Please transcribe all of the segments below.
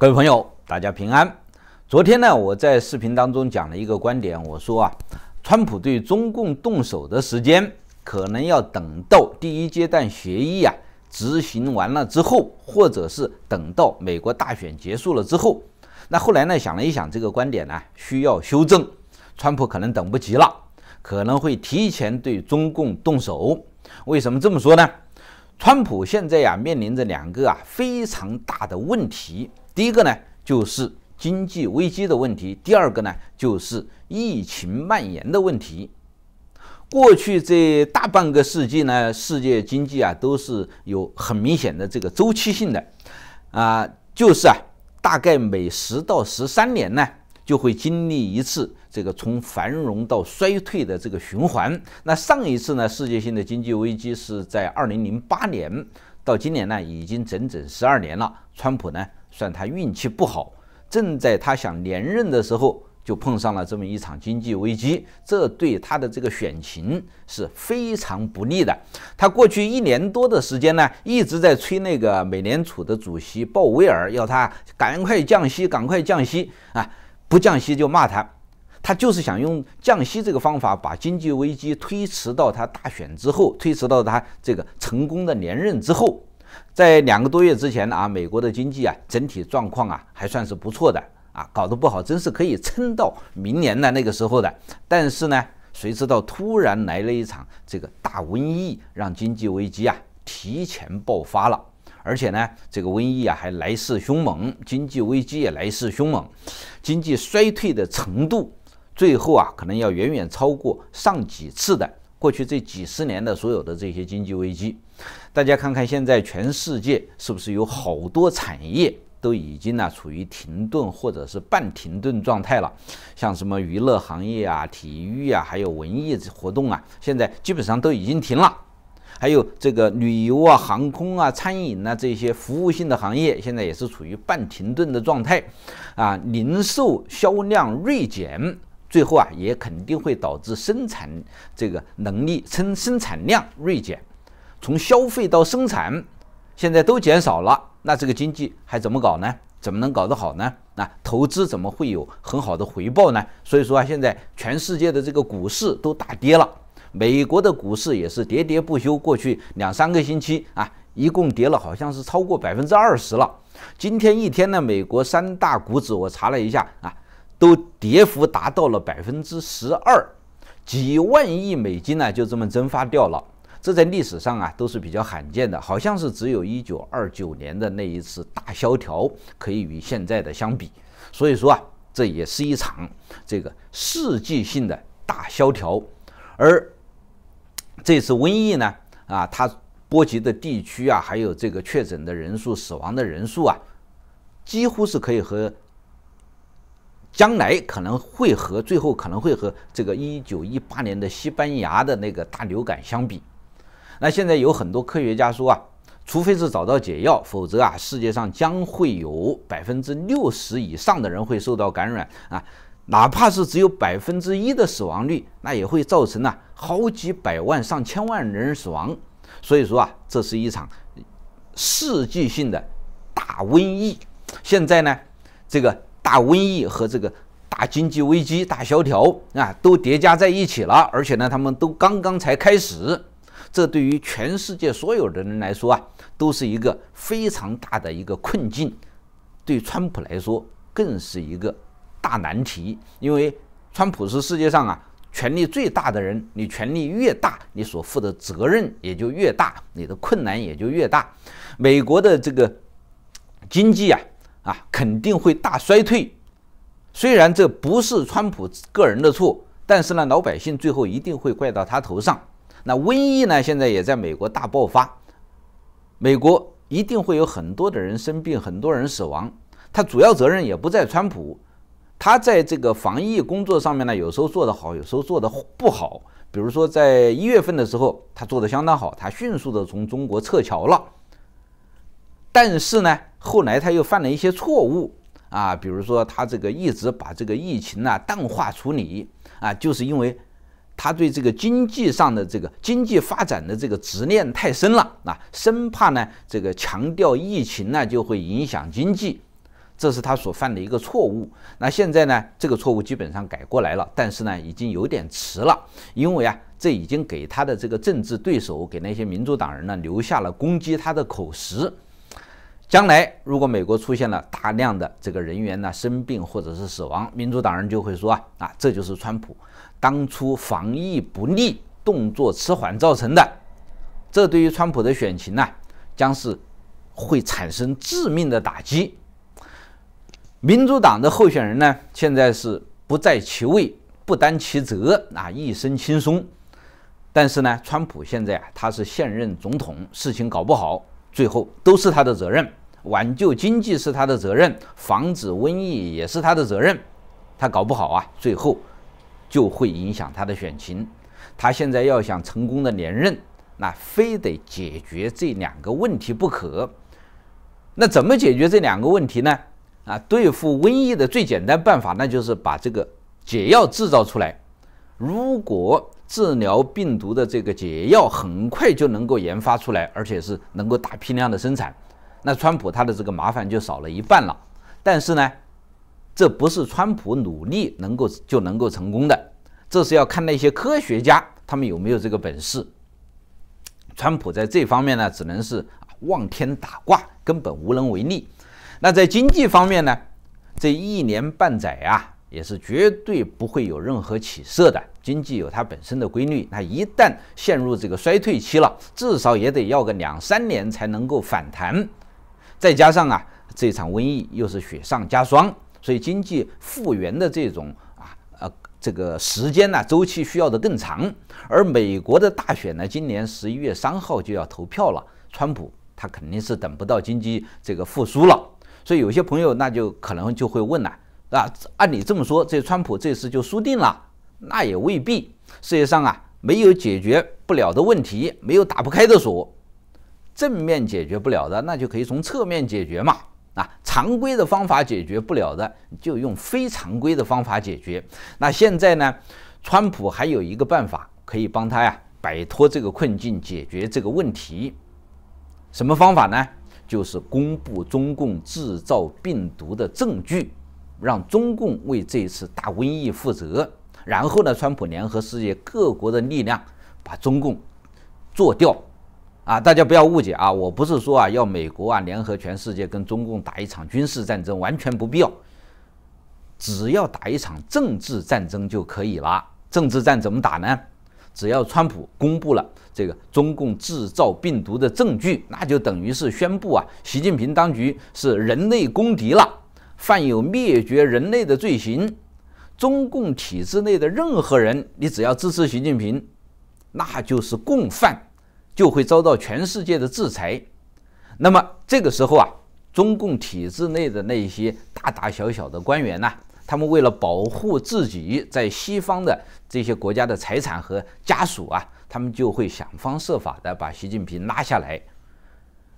各位朋友，大家平安。昨天呢，我在视频当中讲了一个观点，我说啊，川普对中共动手的时间可能要等到第一阶段协议啊执行完了之后，或者是等到美国大选结束了之后。那后来呢，想了一想，这个观点呢需要修正，川普可能等不及了，可能会提前对中共动手。为什么这么说呢？川普现在呀面临着两个啊非常大的问题。第一个呢，就是经济危机的问题；第二个呢，就是疫情蔓延的问题。过去这大半个世纪呢，世界经济啊都是有很明显的这个周期性的，啊，就是啊，大概每十到十三年呢，就会经历一次这个从繁荣到衰退的这个循环。那上一次呢，世界性的经济危机是在二零零八年，到今年呢，已经整整十二年了。川普呢？算他运气不好，正在他想连任的时候，就碰上了这么一场经济危机，这对他的这个选情是非常不利的。他过去一年多的时间呢，一直在催那个美联储的主席鲍威尔，要他赶快降息，赶快降息啊！不降息就骂他，他就是想用降息这个方法，把经济危机推迟到他大选之后，推迟到他这个成功的连任之后。在两个多月之前啊，美国的经济啊整体状况啊还算是不错的啊，搞得不好真是可以撑到明年的那个时候的。但是呢，谁知道突然来了一场这个大瘟疫，让经济危机啊提前爆发了，而且呢，这个瘟疫啊还来势凶猛，经济危机也来势凶猛，经济衰退的程度最后啊可能要远远超过上几次的过去这几十年的所有的这些经济危机。大家看看，现在全世界是不是有好多产业都已经呢处于停顿或者是半停顿状态了？像什么娱乐行业啊、体育啊，还有文艺活动啊，现在基本上都已经停了。还有这个旅游啊、航空啊、餐饮啊这些服务性的行业，现在也是处于半停顿的状态。啊，零售销量锐减，最后啊也肯定会导致生产这个能力生生产量锐减。从消费到生产，现在都减少了，那这个经济还怎么搞呢？怎么能搞得好呢？那投资怎么会有很好的回报呢？所以说啊，现在全世界的这个股市都大跌了，美国的股市也是喋喋不休，过去两三个星期啊，一共跌了好像是超过百分之二十了。今天一天呢，美国三大股指我查了一下啊，都跌幅达到了百分之十二，几万亿美金呢就这么蒸发掉了。这在历史上啊都是比较罕见的，好像是只有一九二九年的那一次大萧条可以与现在的相比。所以说啊，这也是一场这个世纪性的大萧条。而这次瘟疫呢，啊，它波及的地区啊，还有这个确诊的人数、死亡的人数啊，几乎是可以和将来可能会和最后可能会和这个一九一八年的西班牙的那个大流感相比。那现在有很多科学家说啊，除非是找到解药，否则啊，世界上将会有百分之六十以上的人会受到感染啊，哪怕是只有百分之一的死亡率，那也会造成呢好几百万上千万人死亡。所以说啊，这是一场世纪性的大瘟疫。现在呢，这个大瘟疫和这个大经济危机、大萧条啊，都叠加在一起了，而且呢，他们都刚刚才开始。这对于全世界所有的人来说啊，都是一个非常大的一个困境。对川普来说，更是一个大难题。因为川普是世界上啊权力最大的人，你权力越大，你所负的责任也就越大，你的困难也就越大。美国的这个经济啊啊肯定会大衰退。虽然这不是川普个人的错，但是呢，老百姓最后一定会怪到他头上。那瘟疫呢？现在也在美国大爆发，美国一定会有很多的人生病，很多人死亡。他主要责任也不在川普，他在这个防疫工作上面呢，有时候做得好，有时候做得不好。比如说在一月份的时候，他做得相当好，他迅速的从中国撤侨了。但是呢，后来他又犯了一些错误啊，比如说他这个一直把这个疫情呢淡化处理啊，就是因为。他对这个经济上的这个经济发展的这个执念太深了啊，生怕呢这个强调疫情呢就会影响经济，这是他所犯的一个错误。那现在呢，这个错误基本上改过来了，但是呢，已经有点迟了，因为啊，这已经给他的这个政治对手，给那些民主党人呢，留下了攻击他的口实。将来如果美国出现了大量的这个人员呢生病或者是死亡，民主党人就会说啊啊，这就是川普当初防疫不力、动作迟缓造成的。这对于川普的选情呢，将是会产生致命的打击。民主党的候选人呢，现在是不在其位、不担其责啊，一身轻松。但是呢，川普现在啊，他是现任总统，事情搞不好，最后都是他的责任。挽救经济是他的责任，防止瘟疫也是他的责任。他搞不好啊，最后就会影响他的选情。他现在要想成功的连任，那非得解决这两个问题不可。那怎么解决这两个问题呢？啊，对付瘟疫的最简单办法，那就是把这个解药制造出来。如果治疗病毒的这个解药很快就能够研发出来，而且是能够大批量的生产。那川普他的这个麻烦就少了一半了，但是呢，这不是川普努力能够就能够成功的，这是要看那些科学家他们有没有这个本事。川普在这方面呢，只能是望天打卦，根本无能为力。那在经济方面呢，这一年半载啊，也是绝对不会有任何起色的。经济有它本身的规律，那一旦陷入这个衰退期了，至少也得要个两三年才能够反弹。再加上啊，这场瘟疫又是雪上加霜，所以经济复原的这种啊呃这个时间呢周期需要的更长。而美国的大选呢，今年十一月三号就要投票了，川普他肯定是等不到经济这个复苏了。所以有些朋友那就可能就会问了，啊，按你这么说，这川普这次就输定了？那也未必。世界上啊，没有解决不了的问题，没有打不开的锁。正面解决不了的，那就可以从侧面解决嘛。啊，常规的方法解决不了的，就用非常规的方法解决。那现在呢，川普还有一个办法可以帮他呀摆脱这个困境，解决这个问题。什么方法呢？就是公布中共制造病毒的证据，让中共为这次大瘟疫负责。然后呢，川普联合世界各国的力量，把中共做掉。啊，大家不要误解啊！我不是说啊，要美国啊联合全世界跟中共打一场军事战争，完全不必要。只要打一场政治战争就可以了。政治战怎么打呢？只要川普公布了这个中共制造病毒的证据，那就等于是宣布啊，习近平当局是人类公敌了，犯有灭绝人类的罪行。中共体制内的任何人，你只要支持习近平，那就是共犯。就会遭到全世界的制裁。那么这个时候啊，中共体制内的那些大大小小的官员呢，他们为了保护自己在西方的这些国家的财产和家属啊，他们就会想方设法的把习近平拉下来。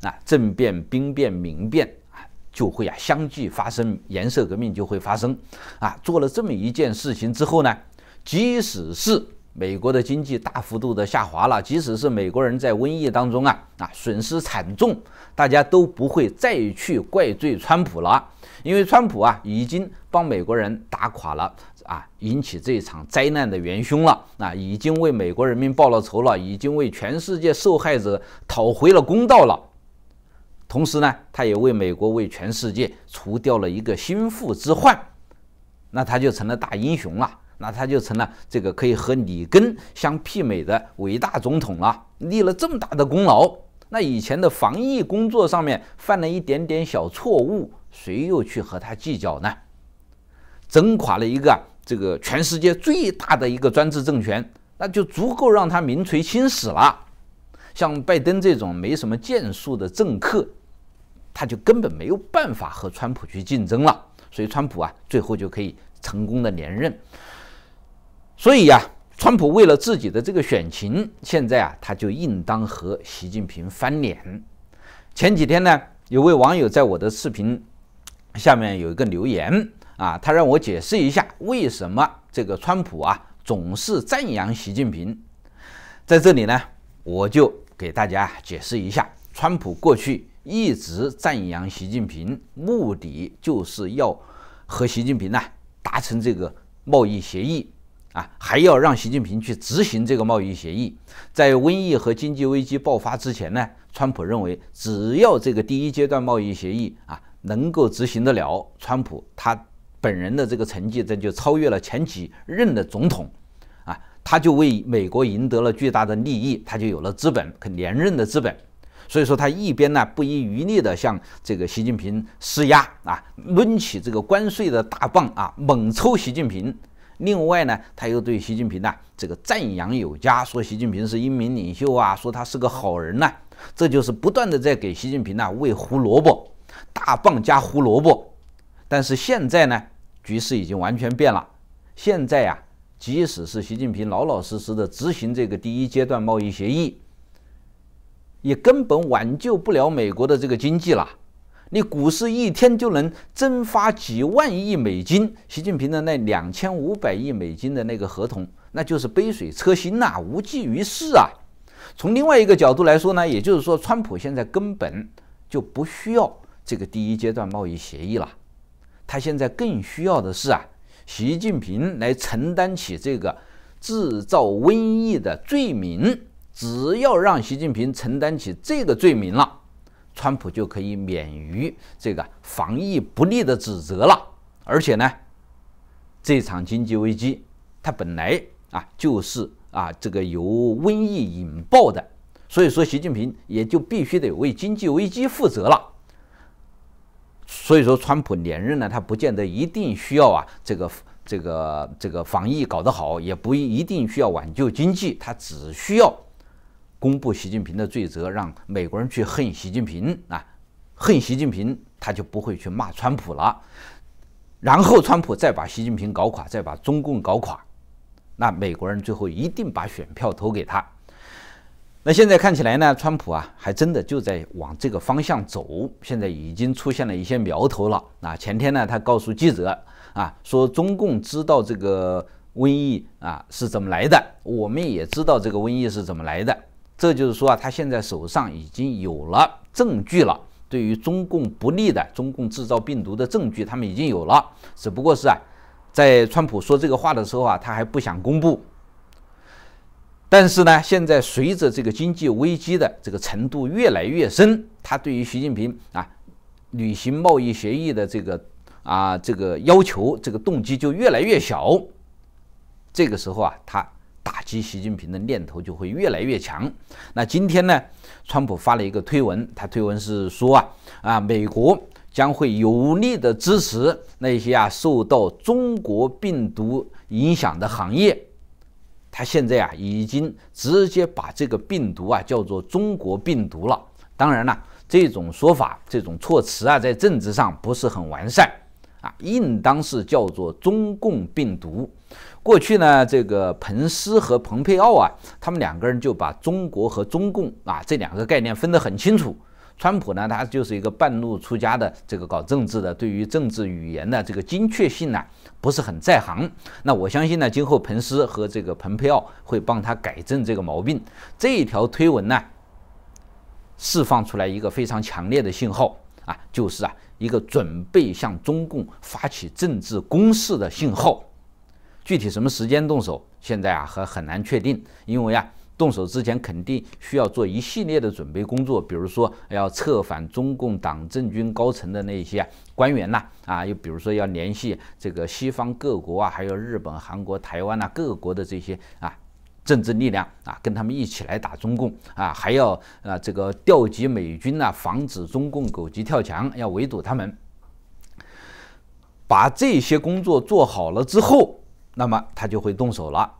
那政变、兵变、民变啊，就会啊相继发生，颜色革命就会发生。啊，做了这么一件事情之后呢，即使是。美国的经济大幅度的下滑了，即使是美国人在瘟疫当中啊啊损失惨重，大家都不会再去怪罪川普了，因为川普啊已经帮美国人打垮了啊引起这场灾难的元凶了，啊已经为美国人民报了仇了，已经为全世界受害者讨回了公道了，同时呢，他也为美国为全世界除掉了一个心腹之患，那他就成了大英雄了。那他就成了这个可以和里根相媲美的伟大总统了，立了这么大的功劳。那以前的防疫工作上面犯了一点点小错误，谁又去和他计较呢？整垮了一个这个全世界最大的一个专制政权，那就足够让他名垂青史了。像拜登这种没什么建树的政客，他就根本没有办法和川普去竞争了。所以川普啊，最后就可以成功的连任。所以呀，川普为了自己的这个选情，现在啊，他就应当和习近平翻脸。前几天呢，有位网友在我的视频下面有一个留言啊，他让我解释一下为什么这个川普啊总是赞扬习近平。在这里呢，我就给大家解释一下，川普过去一直赞扬习近平，目的就是要和习近平呢达成这个贸易协议啊，还要让习近平去执行这个贸易协议。在瘟疫和经济危机爆发之前呢，川普认为只要这个第一阶段贸易协议啊能够执行得了，川普他本人的这个成绩这就超越了前几任的总统啊，他就为美国赢得了巨大的利益，他就有了资本可连任的资本。所以说，他一边呢不遗余力地向这个习近平施压啊，抡起这个关税的大棒啊，猛抽习近平；另外呢，他又对习近平呢这个赞扬有加，说习近平是英明领袖啊，说他是个好人呐，这就是不断的在给习近平呢喂胡萝卜，大棒加胡萝卜。但是现在呢，局势已经完全变了。现在呀，即使是习近平老老实实的执行这个第一阶段贸易协议。也根本挽救不了美国的这个经济了。你股市一天就能蒸发几万亿美金，习近平的那两千五百亿美金的那个合同，那就是杯水车薪呐，无济于事啊。从另外一个角度来说呢，也就是说，川普现在根本就不需要这个第一阶段贸易协议了，他现在更需要的是啊，习近平来承担起这个制造瘟疫的罪名。只要让习近平承担起这个罪名了，川普就可以免于这个防疫不力的指责了。而且呢，这场经济危机它本来啊就是啊这个由瘟疫引爆的，所以说习近平也就必须得为经济危机负责了。所以说，川普连任呢，他不见得一定需要啊这个这个这个防疫搞得好，也不一定需要挽救经济，他只需要。公布习近平的罪责，让美国人去恨习近平啊，恨习近平，他就不会去骂川普了。然后川普再把习近平搞垮，再把中共搞垮，那美国人最后一定把选票投给他。那现在看起来呢，川普啊，还真的就在往这个方向走，现在已经出现了一些苗头了。那，前天呢，他告诉记者啊，说中共知道这个瘟疫啊是怎么来的，我们也知道这个瘟疫是怎么来的。这就是说啊，他现在手上已经有了证据了，对于中共不利的中共制造病毒的证据，他们已经有了。只不过是啊，在川普说这个话的时候啊，他还不想公布。但是呢，现在随着这个经济危机的这个程度越来越深，他对于习近平啊履行贸易协议的这个啊这个要求，这个动机就越来越小。这个时候啊，他。打击习近平的念头就会越来越强。那今天呢，川普发了一个推文，他推文是说啊啊，美国将会有力的支持那些啊受到中国病毒影响的行业。他现在啊已经直接把这个病毒啊叫做中国病毒了。当然了，这种说法、这种措辞啊，在政治上不是很完善啊，应当是叫做中共病毒。过去呢，这个彭斯和蓬佩奥啊，他们两个人就把中国和中共啊这两个概念分得很清楚。川普呢，他就是一个半路出家的这个搞政治的，对于政治语言的这个精确性呢不是很在行。那我相信呢，今后彭斯和这个蓬佩奥会帮他改正这个毛病。这一条推文呢，释放出来一个非常强烈的信号啊，就是啊一个准备向中共发起政治攻势的信号。具体什么时间动手，现在啊还很难确定，因为啊动手之前肯定需要做一系列的准备工作，比如说要策反中共党政军高层的那些官员呐，啊又比如说要联系这个西方各国啊，还有日本、韩国、台湾呐各国的这些啊政治力量啊，跟他们一起来打中共啊，还要啊这个调集美军呐，防止中共狗急跳墙，要围堵他们。把这些工作做好了之后。那么他就会动手了。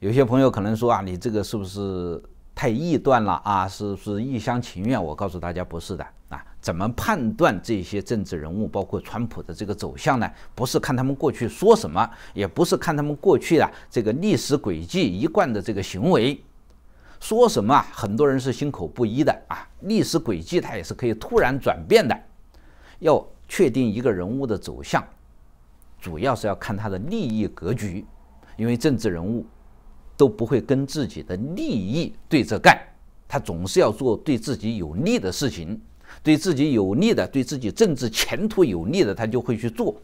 有些朋友可能说啊，你这个是不是太臆断了啊？是不是一厢情愿？我告诉大家，不是的啊。怎么判断这些政治人物，包括川普的这个走向呢？不是看他们过去说什么，也不是看他们过去的这个历史轨迹一贯的这个行为，说什么啊？很多人是心口不一的啊。历史轨迹它也是可以突然转变的。要确定一个人物的走向。主要是要看他的利益格局，因为政治人物都不会跟自己的利益对着干，他总是要做对自己有利的事情。对自己有利的、对自己政治前途有利的，他就会去做；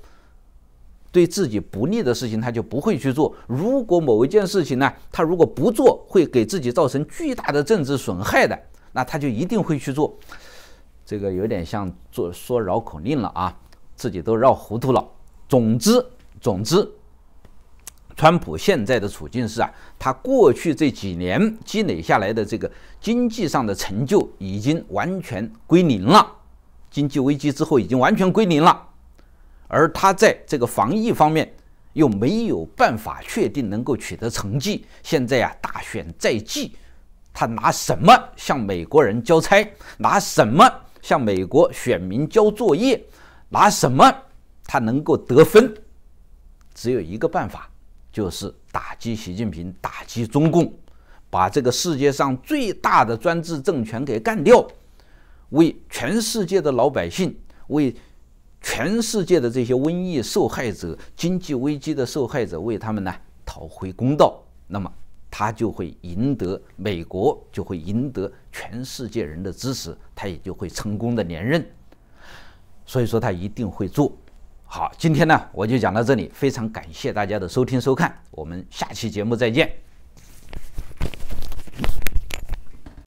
对自己不利的事情，他就不会去做。如果某一件事情呢，他如果不做，会给自己造成巨大的政治损害的，那他就一定会去做。这个有点像做说绕口令了啊，自己都绕糊涂了。总之，总之。川普现在的处境是啊，他过去这几年积累下来的这个经济上的成就已经完全归零了，经济危机之后已经完全归零了，而他在这个防疫方面又没有办法确定能够取得成绩。现在啊，大选在即，他拿什么向美国人交差？拿什么向美国选民交作业？拿什么他能够得分？只有一个办法。就是打击习近平，打击中共，把这个世界上最大的专制政权给干掉，为全世界的老百姓，为全世界的这些瘟疫受害者、经济危机的受害者，为他们呢讨回公道。那么他就会赢得美国，就会赢得全世界人的支持，他也就会成功的连任。所以说，他一定会做。好，今天呢我就讲到这里，非常感谢大家的收听收看，我们下期节目再见。